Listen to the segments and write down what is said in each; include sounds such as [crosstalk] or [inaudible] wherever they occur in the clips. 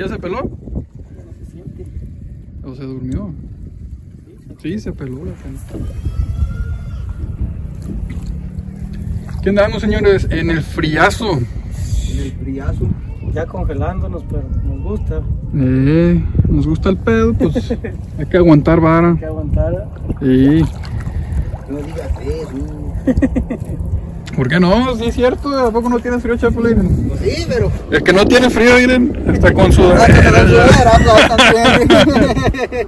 ¿Ya se peló? ¿O se durmió? Sí, se peló la cana. ¿Qué andamos, señores? En el friazo. En el friazo. Ya congelándonos, pero nos gusta. Eh, nos gusta el pedo, pues [laughs] hay que aguantar vara. Hay que aguantar. Sí. No digas eso. [laughs] ¿Por qué no? Sí es cierto, ¿a poco no tienes frío, Chapulín? Pues sí, pero. El que no tiene frío, miren, está con sudadera. [laughs]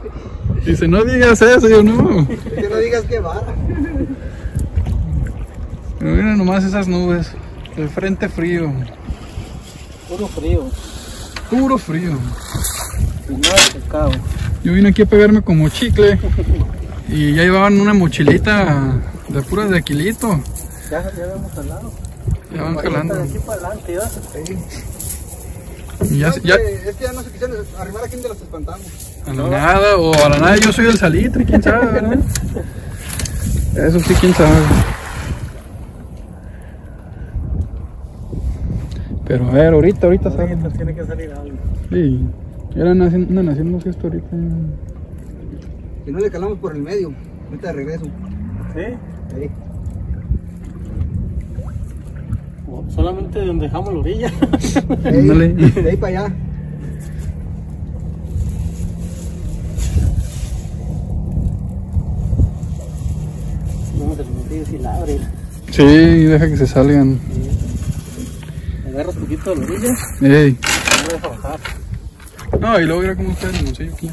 Dice, no digas eso, yo no. Que no digas que vara. Pero miren nomás esas nubes. El frente frío. Puro frío. Puro frío. Y nada de pescado. Yo vine aquí a pegarme como chicle. Y ya llevaban una mochilita de pura de aquilito. Ya, ya habíamos hablado. Ya van jalando. De aquí para adelante, ya. Y ya, No, ya, que- Es que ya no se quisieron arrimar aquí donde los espantamos. a la nada, o a la nada yo soy el salitre, quién sabe, ¿verdad? Eso sí, quién sabe. Pero a ver, ahorita, ahorita tiene que salir algo. Sí, eran haciendo, andan haciendo esto ahorita. Si no le calamos por el medio. Ahorita de regreso. ¿Sí? Sí. Solamente donde dejamos la orilla. [laughs] De ahí- Ándale. De ahí para allá. Vamos a los si la abre. Sí, deja que se salgan. Agarras poquito de la orilla. Ey. No vas a bajar. No, y luego mira cómo está el limoncillo aquí.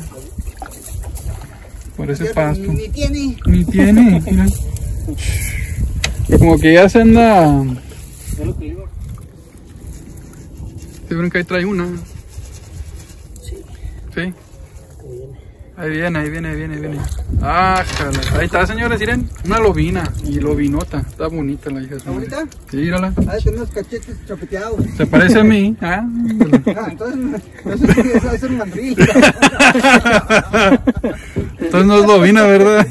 Parece pasto. Ni, ni tiene. Ni tiene, mira. [laughs] Como que ya se anda. Es lo que digo. Se ven que ahí trae una. Sí. Sí. Ahí viene. Ahí viene, ahí viene, ahí viene. Ah, jala. Ahí está, señores, miren. Una lobina. Y lobinota. Está bonita la hija. ¿Está bonita? Sí, mírala. De tener unos cachetes chapeteados. Se parece a mí. [laughs] Ah, Ah, entonces, sí, eso es un mandril. Entonces no es lobina, ¿verdad?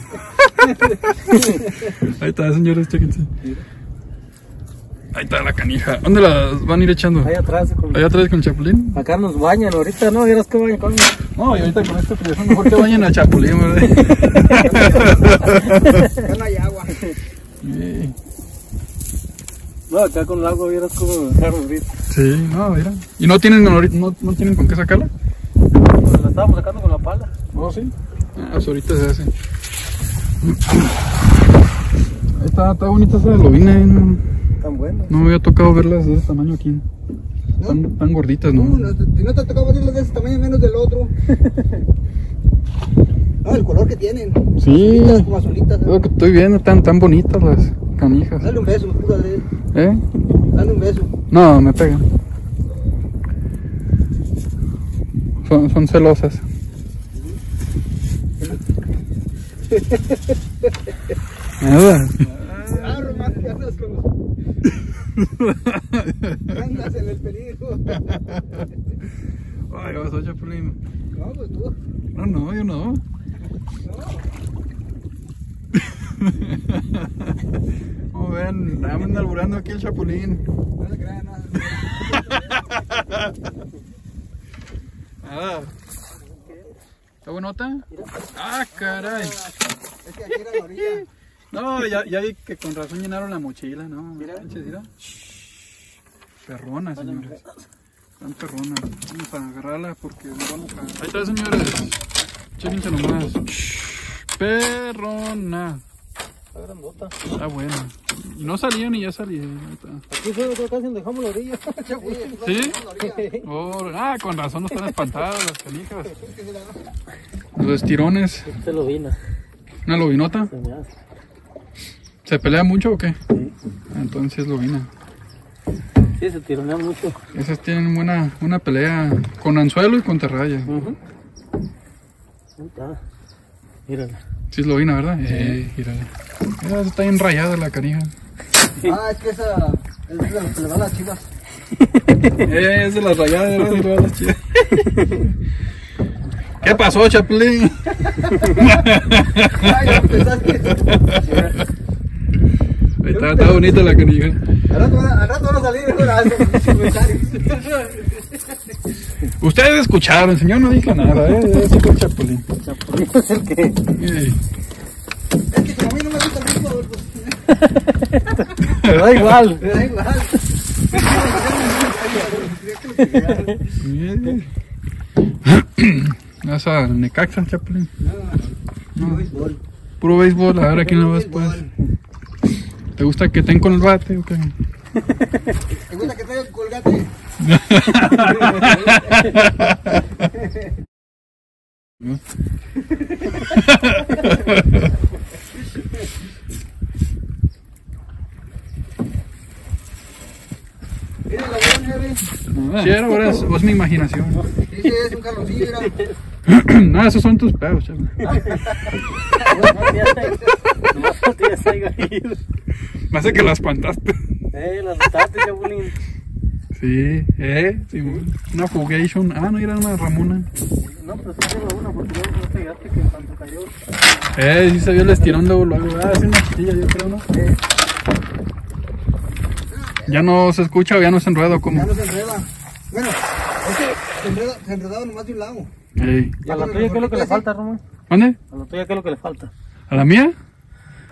[laughs] Ahí está, señores, chéquense. Ahí está la canija. ¿Dónde las van a ir echando? Ahí atrás. Con... Allá atrás con Chapulín. Acá nos bañan ahorita, ¿no? Vieras que bañan con... No, y ahorita con este frío, mejor que vayan a Chapulín, ¿verdad? [laughs] Ya no hay agua. Sí, No, acá con el agua vieras como dejaron ahorita. Sí, no, mira. ¿Y no tienen, no, no tienen con qué sacarla? Pues la estábamos sacando con la pala. Oh, sí. Ah, pues ahorita se hace. Ahí está, está bonita esa lobina, ¿eh? No, no me había tocado verlas de ese tamaño aquí. ¿No? Tan, tan gorditas, No, ¿no? no, no te ha tocado verlos de ese tamaño menos del otro. No, [laughs] el color que tienen. Sí. Como azulitas. Que estoy viendo, tan, tan bonitas las canijas. Dale un beso, dale, ¿Eh? dale un beso. No, me pegan. Son, son celosas. [laughs] Nada. Ah, romántica, andas con los... Andas en el peligro. [laughs] Ay, vas a Chapulín. No, pues tú. No, no, yo no. Como [laughs] ven, nada me anda alburando aquí el Chapulín. No le crean nada. Nada. [laughs] ¿Está buenota? Ah, caray. Es que aquí era la orilla. No, ya, ya vi que con razón llenaron la mochila, ¿no? Mira, mira. Perrona, señores. Están perronas. Vamos a agarrarla porque nos vamos a... Ahí está, señores. Chéquense nomás. Perrona. Está grandota. Está buena. Y no salían y ya salían. Ahí está. Aquí fue otra casi dejamos la orilla. [laughs] ¿Sí? Oh, ah, con razón no están espantadas las canijas. [laughs] Los estirones. Este lo vina. ¿Una lobinota? Se me hace. ¿Se pelea mucho o qué? Sí. Entonces lobina. Sí, se tironea mucho. Esas tienen buena, buena pelea con anzuelo y con terraya. Ahí está. Mírala. Sí es lobina, ¿verdad? Eh, mírala. Mira, está bien rayada la canija. Ah, es que esa es de los que le van las chivas. [laughs] Eh, es de las rayadas, las chidas. [laughs] ¿Qué pasó, Chaplin? Ay, pensaste. [laughs] Está, está bonita la canija. Al rato, van a- al rato van a salir. Ustedes escucharon, el señor no dijo nada, ¿eh? Ese fue el Chapulín. Chapulín es el que. Ey. Es que como a mí no me gusta el pues Me da igual. me da igual. Vas a Necaxa, Chapulín. No, no, béisbol. Puro béisbol, a ver a quién le vas pues. ¿Te gusta que estén con el bate o qué? ¿Te gusta que el colgate? [laughs] Sí, era, ahora es, es mi imaginación. Sí, es un Carlosillo, mira. no, esos son tus pedos, Chapulín. [laughs] Me [laughs] hace que las espantaste. Eh, las mataste, Chapulín. Sí, eh, sí, una Fugation. Ah, no, era una Ramona. No, pero sí tengo una porque no te llegaste que en cuanto cayó. Eh, sí se vio el estirón luego, luego. Ah, es una chitilla, yo creo, ¿no? Eh, Ya no se escucha o ya no se enreda como. Ya no se enreda. Bueno, es que se, enreda, se enredaba nomás de un lado. Ey. ¿Y a la tuya qué es lo que le falta, Román? ¿Dónde? ¿A la tuya qué es lo que le falta? ¿A la mía?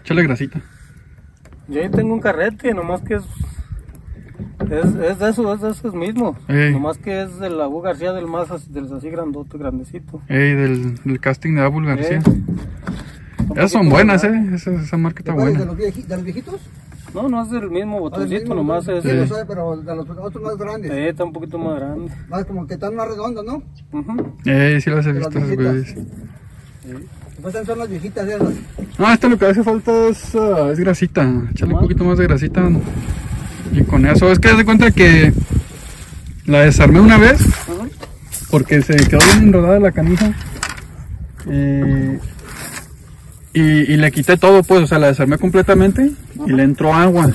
Échale grasita. Yo ahí tengo un carrete, nomás que es. Es, es de eso, es de esos mismos. Ey. Nomás que es de la U García del más así, del así grandote, grandecito. Ey, del, del casting de Abul García. Eh, Esas son buenas, eh. Esa, esa marca está ¿De cuáles? ¿De buena. los, vieji- de los viejitos? No, no es del mismo Ah, del botoncito, mismo, nomás es. Sí, eh, lo sé, pero de los otros más grandes. eh, está un poquito más grande. Más como que están más redondos, ¿no? Ujú. Ey, sí las he visto, esas güeyes. Son las viejitas esas. No, este lo que hace falta es, ah, es grasita. Echarle un poquito más de grasita. Y con eso, es que de cuenta que la desarmé una vez porque se quedó bien enredada la canija. Y, y, y le quité todo, pues, o sea, la desarmé completamente y le entró agua.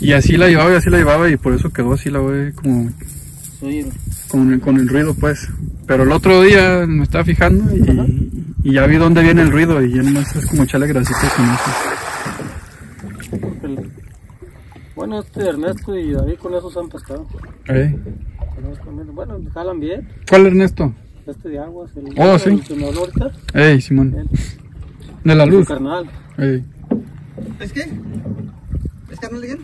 Y así la llevaba y así la llevaba y por eso quedó así la voy como Sí, con el, con el ruido, pues. Pero el otro día me estaba fijando y, y ya vi dónde viene el ruido y ya nomás es como echarle grasita con eso. Bueno, este Ernesto y David con eso se han pescado. También. Bueno, jalan bien. ¿Cuál Ernesto? Este de aguas. El, Oh, el sí. que me habló ahorita. Ey, Simón. Él. De la Su luz. carnal. Ey. ¿Es qué? ¿Es carnal de quién?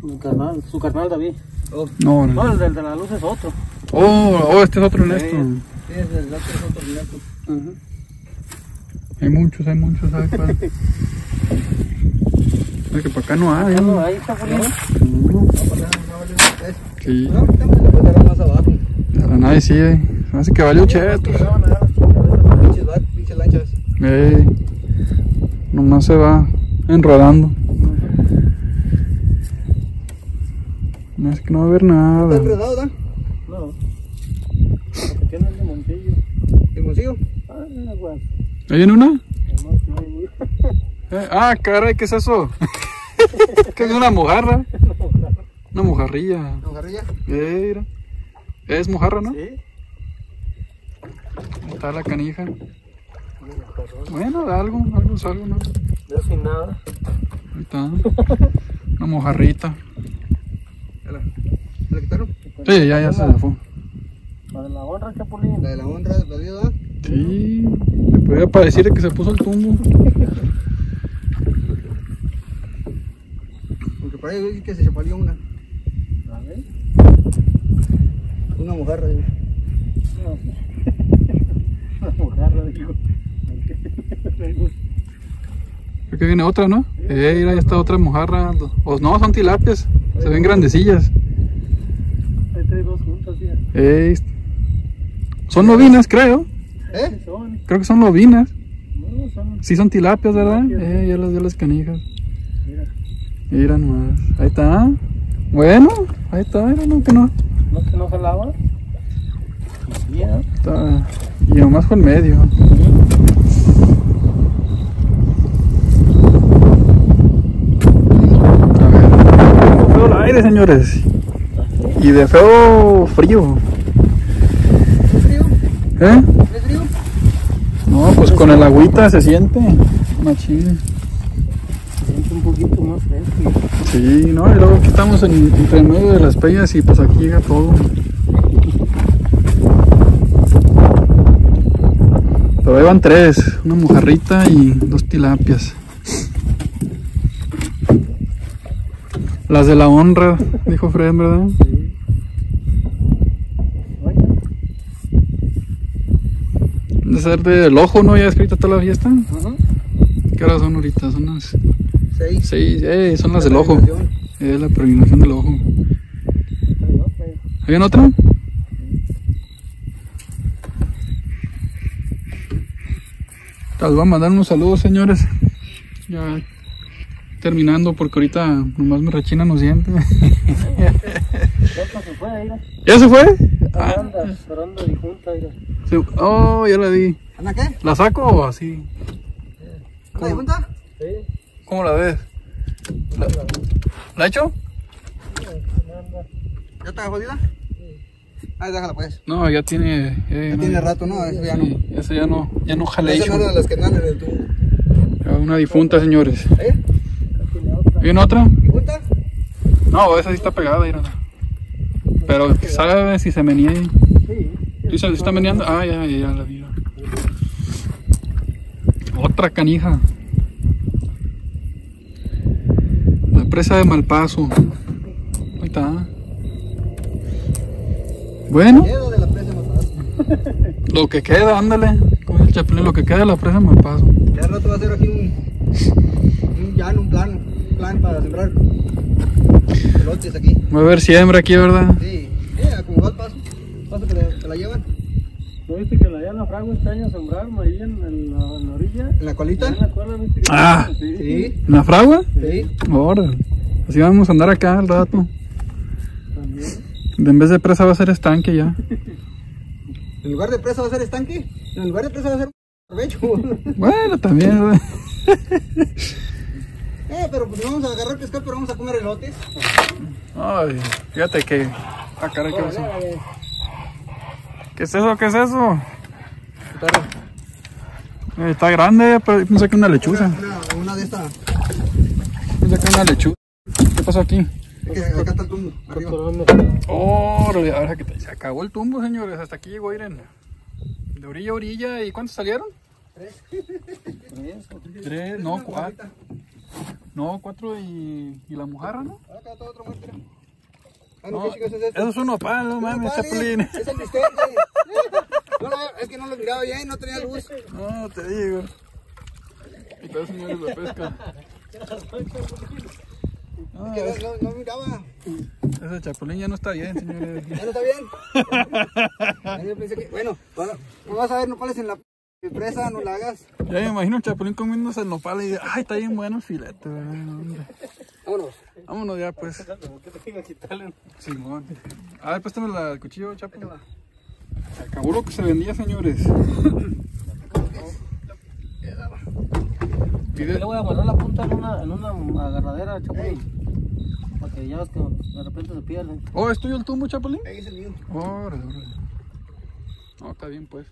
Su carnal, su carnal David. Oh, No, No, no. el de la luz es otro. Oh, oh, este es otro Ernesto. Sí. es el otro, es otro Ernesto. Ujú. Hay muchos, hay muchos, ¿sabes cuál? [laughs] Ay, que para acá no hay. Ah, no, ahí está poniendo. No, No, para. Es- Sí, No, frontera más abajo. a la nadie sí, eh. Hace que valió chetos. Pinches lanchas. Ey. Nomás se va enredando. No es que no va a haber ¿Está nada. enredado, da? No. Lo que tiene es de Montillo. ¿Limoncillo? Aguas. ¿Ahí viene una? Hay [laughs] Eh, ah, caray, ¿qué es eso? [laughs] ¿Qué es una mojarra? Una mojarrilla. ¿La mojarrilla? Mira. Es mojarra, ¿no? Sí. Ahí Está la canija. Bueno, algo, algo es algo, ¿no? No sin nada. Ahí está. Una mojarrita. ¿Ya la, ¿ya la quitaron? Sí, ya, ya se la fue. La de la honra, Chapulín. La de la honra del perdido, ¿da? Sí, le podía parecer que se puso el tumbo. Porque por ahí que se chapaleó una. A ver. Una mojarra. digo. [laughs] Una mojarra, digo. Creo que viene otra, ¿no? Eh, mira, ya está otra mojarra. O no, son tilapias. Se ven grandecillas. Ahí trae dos juntas, ya. Eh, son lobinas, creo. ¿Eh? Creo que son lobinas. No, son. Sí son tilapias, ¿verdad? Tilapias. Eh, ya las dio las canijas. Mira. Mira nomás. Ahí está. Bueno, ahí está, mira, no, que no. ¿No que no jalaba? ¿eh? Está. Y nomás fue el medio. A ver. De feo el aire, señores. Y de feo frío. ¿Es frío? ¿Eh? No, pues con el agüita se siente. Machín. Se siente un poquito más fresco. Sí, no, y luego aquí estamos en, entre medio de las peñas y pues aquí llega todo. Pero ahí van tres, una mojarrita y dos tilapias. Las de la honra, dijo Fred, ¿verdad? De ser del ojo, ¿no? Ya escrito toda la fiesta. ¿Qué horas son ahorita? Son las Seis. seis, eh, son las del ojo. Es la peregrinación del ojo. Hay otra. Les voy a mandar unos saludos, señores. Ya terminando, porque ahorita nomás me rechinan los dientes. [laughs] Esta se fue, mira. ¿Ya se fue? Ah, anda, anda difunta, mira. se- oh, ya la di. ¿Anda qué? ¿La saco o así? ¿Anda de? Sí, ¿Cómo la ves? ¿La, ¿la anda. ¿Ya está jodida? Ahí déjala pues. No, ya tiene. eh, Ya no, tiene rato, ¿no? Eso ya no. sí, ese ya no, ya no jale Esa no era de las que andan en el tubo. Una difunta, señores. ¿Eh? Tiene otra. ¿Viene otra? ¿Y cuenta? No, esa sí está pegada, mira. Pero sabe si se menea ahí. Sí. ¿Sí se está meneando? Ah, ya, ya, ya la vi. Otra canija. La presa de Malpaso. Ahí está. Bueno, Queda de la presa matada. [laughs] lo que queda, ándale. Dice el chapulín, lo que queda de la presa de Malpaso. Ya rato va a ser aquí un, un llano, un plan, un plan para sembrar pelotes aquí. Va a haber siembra aquí, ¿verdad? Sí, el paso, paso que, le- que la llevan. ¿No viste que la llana fragua este año sembraron ahí en, en la, en la orilla? ¿En la colita? ¿En la cuerda, viste que- Ah. Sí. Sí, ¿En la fragua? sí. Órale. Así vamos a andar acá al rato. También. En vez de presa va a ser estanque ya. En lugar de presa va a ser estanque, en lugar de presa va a ser provecho. [laughs] Bueno, también. eh, pero pues vamos a agarrar pescado, pero vamos a comer elotes. Ay, fíjate que. Ah, caray, ¿qué es eso? ¿Qué es eso? ¿Qué es eso? Eh, está grande, pero pensé que una lechuza. Una, una de estas, Pensé que una lechuza. ¿Qué pasó aquí? que acá está el tumbo, arriba. Órale, ahora que te- se acabó el tumbo, señores. Hasta aquí llegó Irene. De orilla a orilla. ¿Y cuántos salieron? Tres, no, cuatro. No, cuatro y, y la mojarra, ¿no? Acá está otro más, no, No, ¿qué es eso es un nopal, no mames, chapulín. Es el bistec, güey. No, no, es que no lo miraba bien, no tenía luz. No, te digo. Y todos señores la pesca. No, Que es- no, no, no miraba. ese chapulín ya no está bien, señores. [laughs] Ya no está bien. Ya Yo pensé que, bueno, bueno, no vas a ver nopales en la presa, no la hagas. Ya me imagino el chapulín comiéndose el nopal y dice, ay, está bien bueno el filete. No. Vámonos. Vámonos ya, pues. Simón. A ver, préstame la- el cuchillo, chapo. Acabó lo que se vendía, señores. Yo le voy a guardar la punta en una, en una agarradera, chapulín. Para que ya ves que de repente se pierden. Oh, ¿es tuyo el tumbo, chapulín? Ahí es el mío. Órale, órale. No, está bien, pues.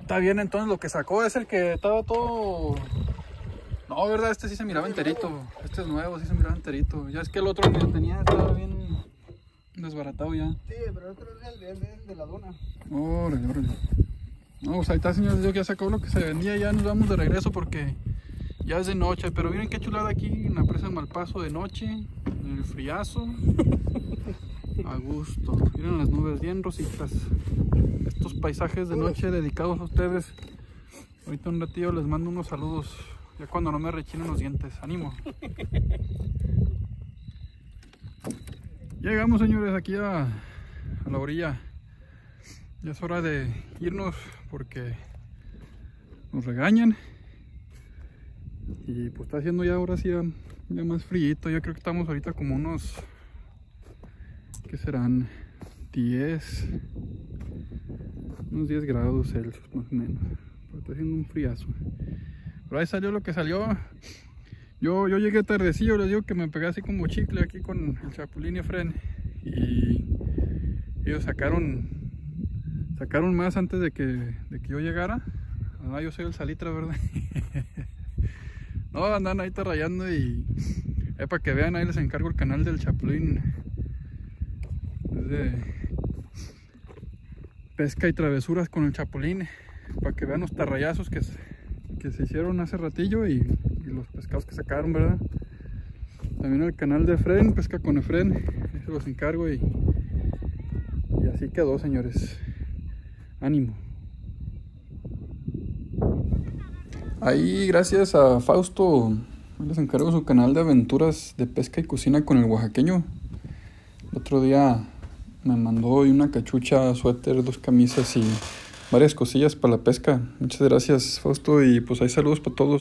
Está bien, entonces lo que sacó es el que estaba todo. No, verdad, este sí se miraba enterito. Este es nuevo, sí se miraba enterito. Ya es que el otro que tenía estaba bien desbaratado ya. Sí, pero otro es el, el- el de la dona. Órale, órale. No, pues ahí está, señores. Yo ya sacó lo que se vendía. Ya nos vamos de regreso porque ya es de noche. Pero miren qué chulada aquí en la presa de Malpaso de noche. En el friazo. [laughs] A gusto. Miren las nubes bien rositas. Estos paisajes de noche dedicados a ustedes. Ahorita un ratillo les mando unos saludos. Ya cuando no me rechinen los dientes. Ánimo. Llegamos, señores, aquí a, a la orilla. Ya es hora de irnos porque nos regañan. Y pues está haciendo ya ahora sí ya, ya más frío. Yo creo que estamos ahorita como unos que serán 10 unos 10 grados Celsius más o menos. Pero está haciendo un friazo. Pero ahí salió lo que salió. Yo, yo llegué tardecillo, les digo que me pegué así como chicle aquí con el Chapulín y Efren. Y ellos sacaron sacaron más antes de que, de que yo llegara. Ah, yo soy el Salitra, ¿verdad? [laughs] no, andan ahí rayando y es para que vean, ahí les encargo el canal del Chapulín. Es de, pesca y travesuras con el chapulín. Para que vean los tarrayazos que, que se hicieron hace ratillo y, los pescados que sacaron, ¿verdad? También el canal de Efren, pesca con Efren. Eso los encargo y, y así quedó, señores. Ánimo. Ahí, gracias a Fausto, les encargo su canal de aventuras de pesca y cocina con el oaxaqueño. El otro día me mandó una cachucha, suéter, dos camisas y varias cosillas para la pesca. Muchas gracias, Fausto, y pues hay saludos para todos.